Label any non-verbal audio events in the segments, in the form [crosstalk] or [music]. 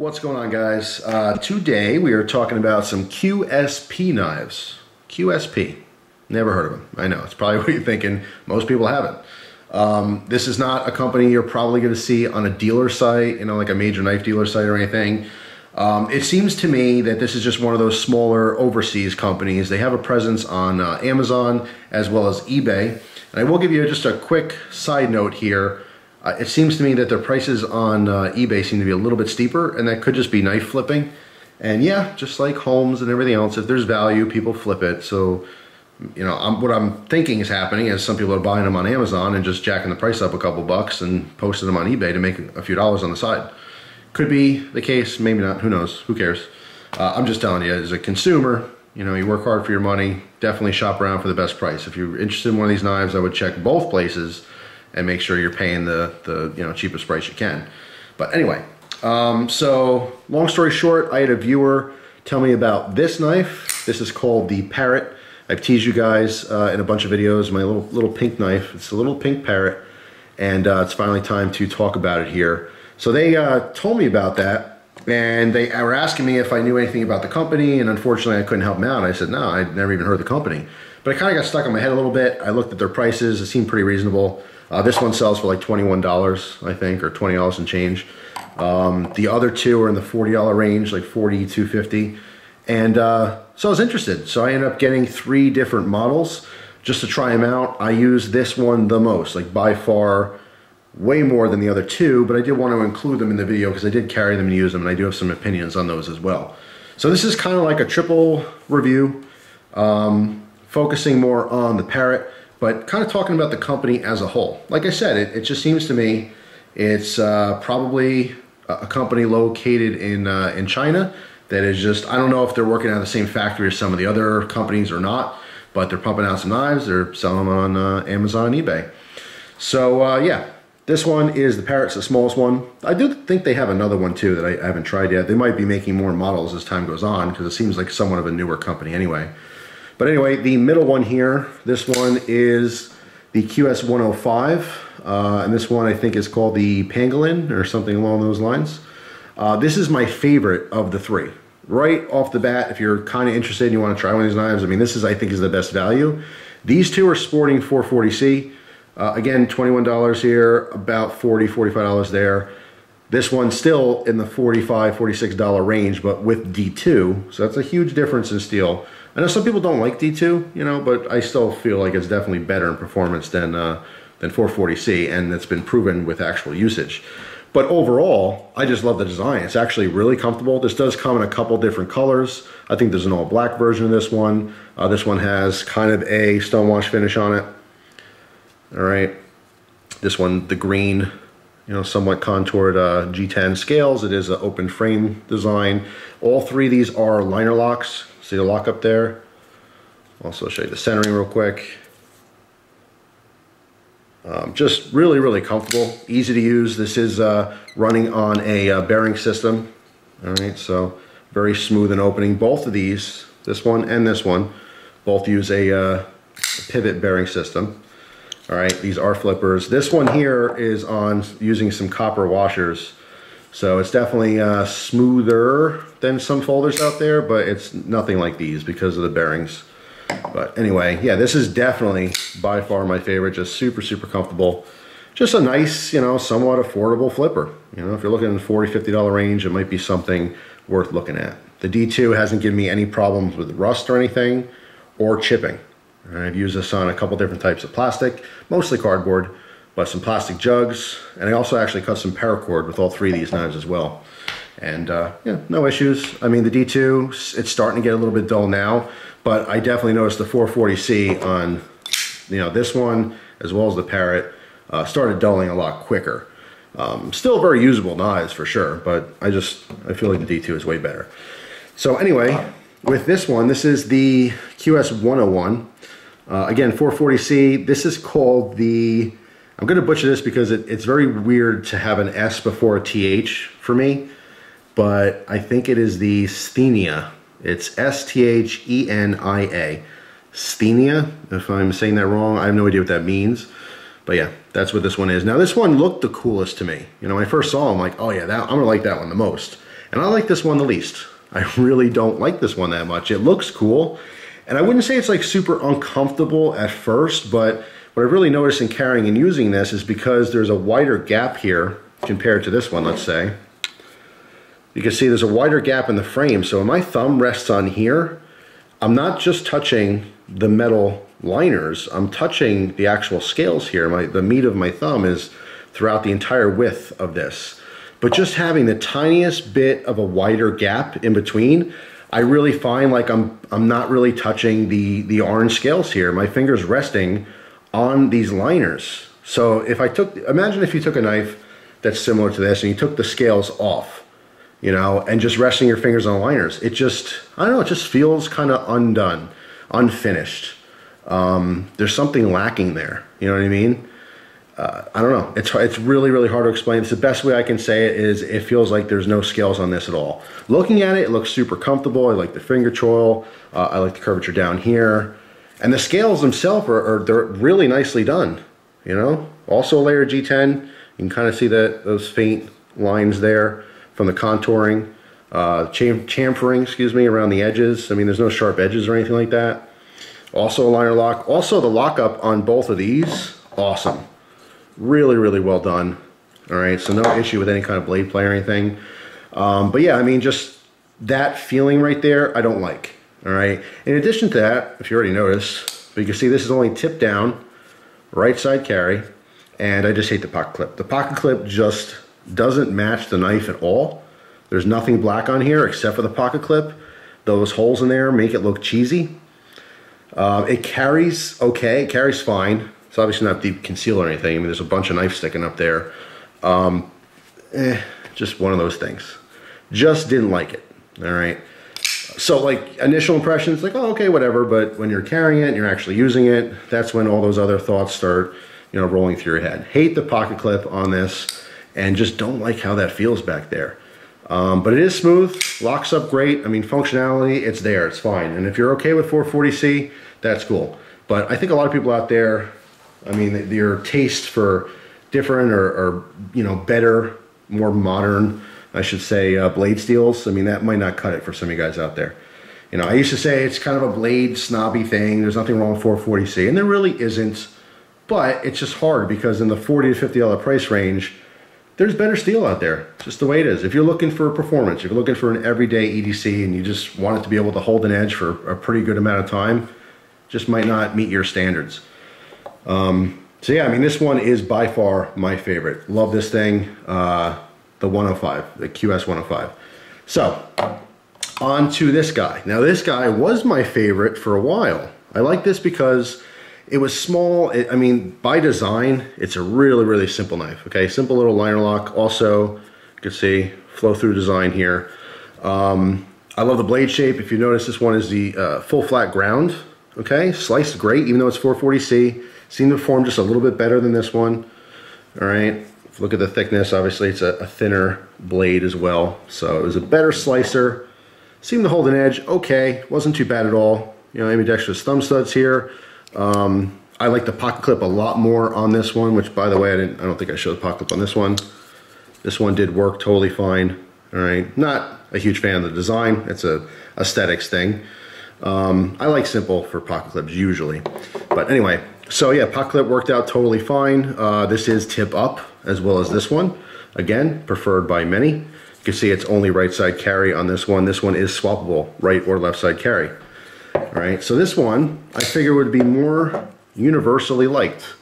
What's going on guys? Uh, today we are talking about some QSP knives. QSP. Never heard of them. I know, it's probably [laughs] what you're thinking. Most people haven't. Um, this is not a company you're probably going to see on a dealer site, you know, like a major knife dealer site or anything. Um, it seems to me that this is just one of those smaller overseas companies. They have a presence on uh, Amazon as well as eBay. And I will give you just a quick side note here. Uh, it seems to me that their prices on uh, eBay seem to be a little bit steeper, and that could just be knife flipping. And yeah, just like homes and everything else, if there's value, people flip it. So, you know, I'm, what I'm thinking is happening is some people are buying them on Amazon and just jacking the price up a couple bucks and posting them on eBay to make a few dollars on the side. Could be the case, maybe not, who knows, who cares. Uh, I'm just telling you, as a consumer, you know, you work hard for your money, definitely shop around for the best price. If you're interested in one of these knives, I would check both places and make sure you're paying the, the you know cheapest price you can. But anyway, um, so long story short, I had a viewer tell me about this knife. This is called the Parrot. I've teased you guys uh, in a bunch of videos, my little, little pink knife. It's a little pink Parrot, and uh, it's finally time to talk about it here. So they uh, told me about that, and they were asking me if I knew anything about the company, and unfortunately I couldn't help them out. I said, no, I'd never even heard the company. But I kind of got stuck in my head a little bit. I looked at their prices. It seemed pretty reasonable. Uh, this one sells for like $21, I think, or $20 and change. Um, the other two are in the $40 range, like 40 250 And uh, so I was interested. So I ended up getting three different models just to try them out. I use this one the most, like by far way more than the other two, but I did want to include them in the video because I did carry them and use them, and I do have some opinions on those as well. So this is kind of like a triple review, um, focusing more on the Parrot but kind of talking about the company as a whole. Like I said, it, it just seems to me it's uh, probably a company located in uh, in China that is just I don't know if they're working out of the same factory as some of the other companies or not, but they're pumping out some knives. They're selling them on uh, Amazon, and eBay. So uh, yeah, this one is the Parrot's the smallest one. I do think they have another one too that I haven't tried yet. They might be making more models as time goes on because it seems like somewhat of a newer company anyway. But anyway, the middle one here, this one is the QS105. Uh, and this one I think is called the Pangolin or something along those lines. Uh, this is my favorite of the three. Right off the bat, if you're kind of interested and you want to try one of these knives, I mean, this is, I think, is the best value. These two are sporting 440C. Uh, again, $21 here, about $40, $45 there. This one's still in the $45, $46 range, but with D2. So that's a huge difference in steel. I know some people don't like D2, you know, but I still feel like it's definitely better in performance than uh, than 440C, and it's been proven with actual usage. But overall, I just love the design. It's actually really comfortable. This does come in a couple different colors. I think there's an all black version of this one. Uh, this one has kind of a stonewash finish on it. All right. This one, the green, you know, somewhat contoured uh, G10 scales. It is an open frame design. All three of these are liner locks. See the lock up there? Also show you the centering real quick. Um, just really, really comfortable, easy to use. This is uh, running on a uh, bearing system. All right, so very smooth and opening. Both of these, this one and this one, both use a, uh, a pivot bearing system. All right, these are flippers. This one here is on using some copper washers so it's definitely uh, smoother than some folders out there, but it's nothing like these because of the bearings. But anyway, yeah, this is definitely by far my favorite. Just super, super comfortable. Just a nice, you know, somewhat affordable flipper. You know, if you're looking in the $40, $50 range, it might be something worth looking at. The D2 hasn't given me any problems with rust or anything or chipping. I've used this on a couple different types of plastic, mostly cardboard but some plastic jugs. And I also actually cut some paracord with all three of these knives as well. And uh, yeah, no issues. I mean, the D2, it's starting to get a little bit dull now, but I definitely noticed the 440C on, you know, this one, as well as the Parrot, uh, started dulling a lot quicker. Um, still very usable knives for sure, but I just, I feel like the D2 is way better. So anyway, with this one, this is the QS101. Uh, again, 440C, this is called the I'm going to butcher this because it, it's very weird to have an S before a TH for me, but I think it is the Sthenia. It's S-T-H-E-N-I-A. Sthenia, if I'm saying that wrong, I have no idea what that means. But yeah, that's what this one is. Now this one looked the coolest to me. You know, when I first saw him, I'm like, oh yeah, that, I'm gonna like that one the most. And I like this one the least. I [laughs] really don't like this one that much. It looks cool. And I wouldn't say it's like super uncomfortable at first, but what I've really noticed in carrying and using this is because there's a wider gap here compared to this one, let's say. You can see there's a wider gap in the frame. So when my thumb rests on here, I'm not just touching the metal liners, I'm touching the actual scales here. My, the meat of my thumb is throughout the entire width of this. But just having the tiniest bit of a wider gap in between, I really find like I'm I'm not really touching the the orange scales here. My fingers resting on these liners. So if I took, imagine if you took a knife that's similar to this and you took the scales off, you know, and just resting your fingers on liners, it just, I don't know, it just feels kind of undone, unfinished. Um, there's something lacking there. You know what I mean? Uh, I don't know. It's it's really really hard to explain. It's the best way I can say it is it feels like there's no scales on this at all. Looking at it, it looks super comfortable. I like the finger choil. Uh, I like the curvature down here, and the scales themselves are, are they're really nicely done. You know, also a layer G10. You can kind of see that those faint lines there from the contouring, uh, cham chamfering, excuse me, around the edges. I mean, there's no sharp edges or anything like that. Also a liner lock. Also the lockup on both of these, awesome. Really, really well done. All right, so no issue with any kind of blade play or anything. Um, but yeah, I mean, just that feeling right there, I don't like. All right. In addition to that, if you already noticed, but you can see this is only tip down, right side carry, and I just hate the pocket clip. The pocket clip just doesn't match the knife at all. There's nothing black on here except for the pocket clip. Those holes in there make it look cheesy. Uh, it carries okay, it carries fine. It's obviously not deep conceal or anything. I mean, there's a bunch of knife sticking up there. Um, eh, just one of those things. Just didn't like it, all right? So like initial impressions, like, oh, okay, whatever. But when you're carrying it and you're actually using it, that's when all those other thoughts start, you know, rolling through your head. Hate the pocket clip on this and just don't like how that feels back there. Um, but it is smooth, locks up great. I mean, functionality, it's there, it's fine. And if you're okay with 440C, that's cool. But I think a lot of people out there, I mean, your taste for different or, or you know, better, more modern, I should say, uh, blade steels, I mean, that might not cut it for some of you guys out there. You know, I used to say it's kind of a blade snobby thing. There's nothing wrong with 440C, and there really isn't. But it's just hard because in the 40 to $50 price range, there's better steel out there. It's just the way it is. If you're looking for performance, if you're looking for an everyday EDC and you just want it to be able to hold an edge for a pretty good amount of time, just might not meet your standards. Um, so yeah, I mean, this one is by far my favorite. Love this thing, uh, the 105, the QS 105. So, on to this guy. Now this guy was my favorite for a while. I like this because it was small. It, I mean, by design, it's a really, really simple knife. Okay, simple little liner lock. Also, you can see flow through design here. Um, I love the blade shape. If you notice, this one is the uh, full flat ground. Okay, sliced great, even though it's 440C. Seemed to form just a little bit better than this one. All right, look at the thickness. Obviously, it's a, a thinner blade as well. So it was a better slicer. Seemed to hold an edge. Okay, wasn't too bad at all. You know, ambidextrous thumb studs here. Um, I like the pocket clip a lot more on this one, which by the way, I didn't, I don't think I showed the pocket clip on this one. This one did work totally fine. All right, not a huge fan of the design. It's a aesthetics thing. Um, I like simple for pocket clips usually. But anyway, so yeah, clip worked out totally fine. Uh, this is tip up as well as this one. Again, preferred by many. You can see it's only right side carry on this one. This one is swappable, right or left side carry. All right, so this one I figure would be more universally liked.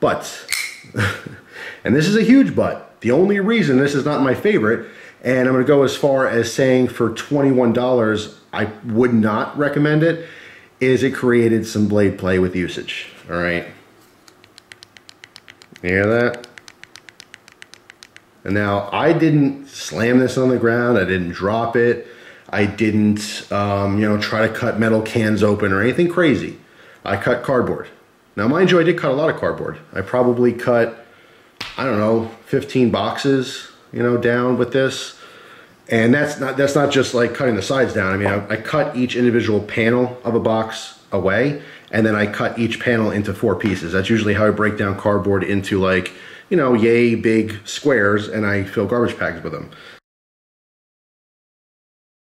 But, [laughs] and this is a huge but, the only reason this is not my favorite, and I'm gonna go as far as saying for $21, I would not recommend it, is it created some blade play with usage, all right? You hear that? And now I didn't slam this on the ground, I didn't drop it, I didn't, um, you know, try to cut metal cans open or anything crazy. I cut cardboard. Now, mind you, I did cut a lot of cardboard. I probably cut, I don't know, 15 boxes, you know, down with this. And that's not that's not just like cutting the sides down. I mean, I, I cut each individual panel of a box away, and then I cut each panel into four pieces. That's usually how I break down cardboard into like, you know, yay big squares, and I fill garbage bags with them.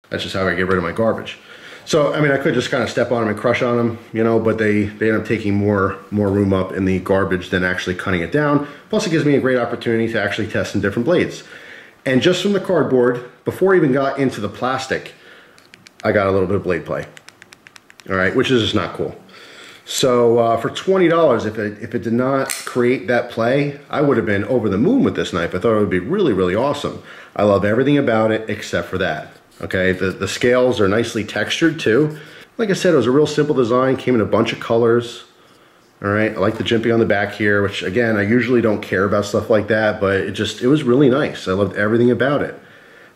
That's just how I get rid of my garbage. So, I mean, I could just kind of step on them and crush on them, you know, but they, they end up taking more, more room up in the garbage than actually cutting it down. Plus, it gives me a great opportunity to actually test some different blades. And just from the cardboard, before I even got into the plastic, I got a little bit of blade play. All right, which is just not cool. So uh, for $20, if it, if it did not create that play, I would have been over the moon with this knife. I thought it would be really, really awesome. I love everything about it except for that. Okay, the, the scales are nicely textured too. Like I said, it was a real simple design, came in a bunch of colors. All right, I like the jimping on the back here, which again, I usually don't care about stuff like that, but it just, it was really nice. I loved everything about it.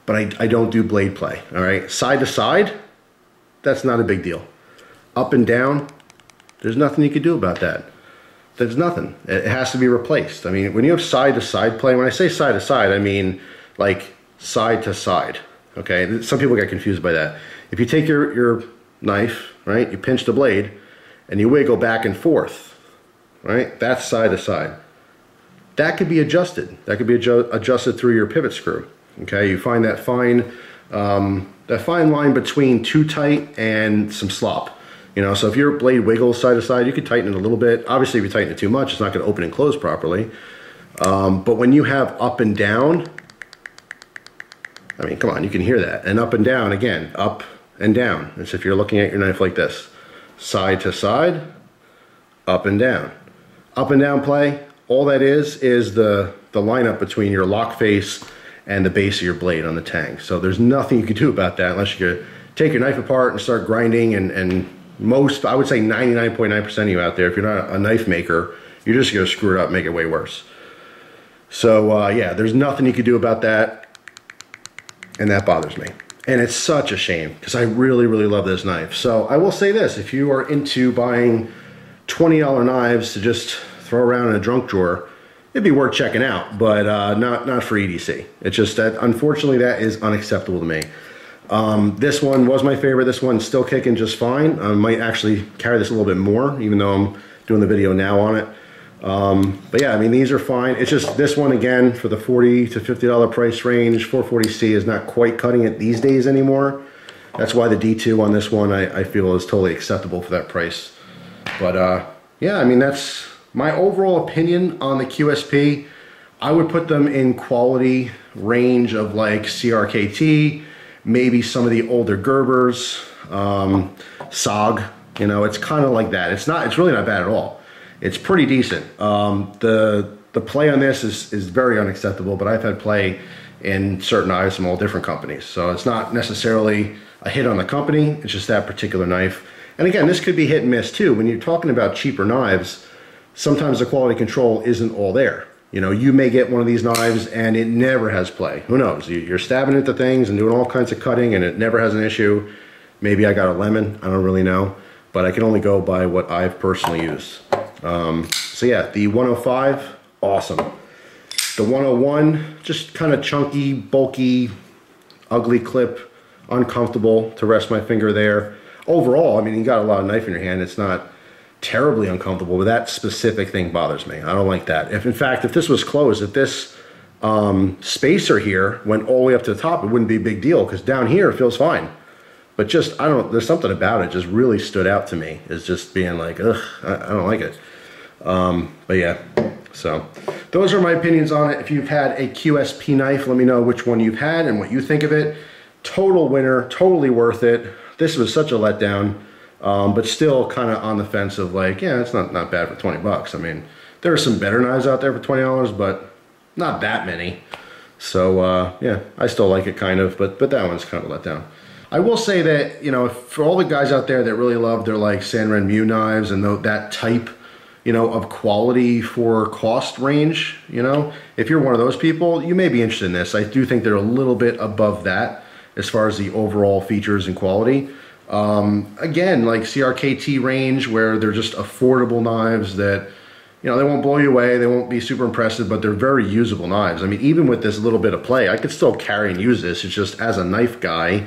But I, I don't do blade play, all right? Side to side, that's not a big deal. Up and down, there's nothing you can do about that. There's nothing. It has to be replaced. I mean, when you have side to side play, when I say side to side, I mean like side to side. Okay, some people get confused by that. If you take your, your knife, right, you pinch the blade, and you wiggle back and forth, right, that's side to side. That could be adjusted. That could be adju adjusted through your pivot screw. Okay, you find that fine, um, that fine line between too tight and some slop. You know, so if your blade wiggles side to side, you could tighten it a little bit. Obviously, if you tighten it too much, it's not going to open and close properly. Um, but when you have up and down, I mean, come on, you can hear that. And up and down, again, up and down. As if you're looking at your knife like this. Side to side, up and down. Up and down play, all that is, is the, the lineup between your lock face and the base of your blade on the tang. So there's nothing you can do about that unless you take your knife apart and start grinding and, and most, I would say 99.9% of you out there, if you're not a knife maker, you're just gonna screw it up, make it way worse. So uh, yeah, there's nothing you can do about that and that bothers me. And it's such a shame because I really, really love this knife. So I will say this, if you are into buying $20 knives to just throw around in a drunk drawer, it'd be worth checking out, but uh, not, not for EDC. It's just that, unfortunately, that is unacceptable to me. Um, this one was my favorite. This one's still kicking just fine. I might actually carry this a little bit more, even though I'm doing the video now on it. Um, but yeah, I mean, these are fine. It's just this one, again, for the 40 to $50 price range, 440C is not quite cutting it these days anymore. That's why the D2 on this one, I, I feel is totally acceptable for that price. But uh, yeah, I mean, that's my overall opinion on the QSP. I would put them in quality range of like CRKT, maybe some of the older Gerbers, um, SOG, you know, it's kind of like that. It's not, it's really not bad at all it's pretty decent. Um, the the play on this is is very unacceptable, but I've had play in certain knives from all different companies, so it's not necessarily a hit on the company. It's just that particular knife. And again, this could be hit and miss too. When you're talking about cheaper knives, sometimes the quality control isn't all there. You know, you may get one of these knives and it never has play. Who knows? You're stabbing into things and doing all kinds of cutting and it never has an issue. Maybe I got a lemon. I don't really know. But I can only go by what I've personally used. Um, so yeah, the 105, awesome. The 101, just kind of chunky, bulky, ugly clip, uncomfortable to rest my finger there. Overall, I mean, you got a lot of knife in your hand. It's not terribly uncomfortable, but that specific thing bothers me. I don't like that. If in fact, if this was closed, if this um, spacer here went all the way up to the top, it wouldn't be a big deal because down here it feels fine. But just, I don't there's something about it just really stood out to me. Is just being like, ugh, I, I don't like it. Um, but yeah, so those are my opinions on it. If you've had a QSP knife, let me know which one you've had and what you think of it. Total winner, totally worth it. This was such a letdown, um, but still kind of on the fence of like, yeah, it's not, not bad for 20 bucks. I mean, there are some better knives out there for $20, but not that many. So uh, yeah, I still like it kind of, but, but that one's kind of let down. I will say that, you know, for all the guys out there that really love their like Sanrenmu knives and the, that type you know, of quality for cost range, you know, if you're one of those people, you may be interested in this. I do think they're a little bit above that as far as the overall features and quality. Um, again, like CRKT range where they're just affordable knives that, you know, they won't blow you away, they won't be super impressive, but they're very usable knives. I mean, even with this little bit of play, I could still carry and use this. It's just as a knife guy,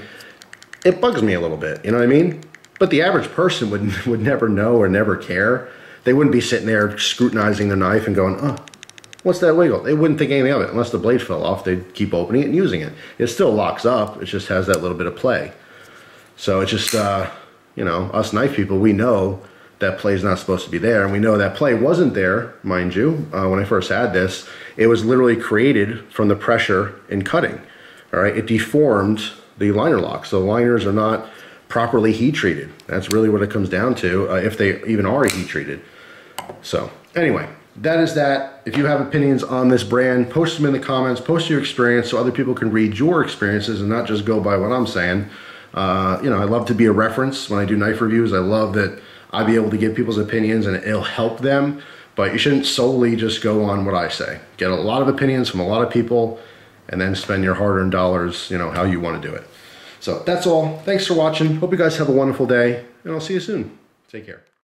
it bugs me a little bit, you know what I mean? But the average person would, [laughs] would never know or never care they wouldn't be sitting there scrutinizing the knife and going, oh, What's that wiggle? They wouldn't think anything of it unless the blade fell off. They'd keep opening it and using it. It still locks up. It just has that little bit of play. So it's just, uh, you know, us knife people, we know that play is not supposed to be there. And we know that play wasn't there, mind you, uh, when I first had this. It was literally created from the pressure in cutting. All right, it deformed the liner lock. So liners are not properly heat treated. That's really what it comes down to, uh, if they even are heat treated. So anyway, that is that. If you have opinions on this brand, post them in the comments, post your experience so other people can read your experiences and not just go by what I'm saying. Uh, you know, I love to be a reference when I do knife reviews. I love that I'll be able to give people's opinions and it'll help them, but you shouldn't solely just go on what I say. Get a lot of opinions from a lot of people and then spend your hard-earned dollars, you know, how you want to do it. So that's all. Thanks for watching. Hope you guys have a wonderful day, and I'll see you soon. Take care.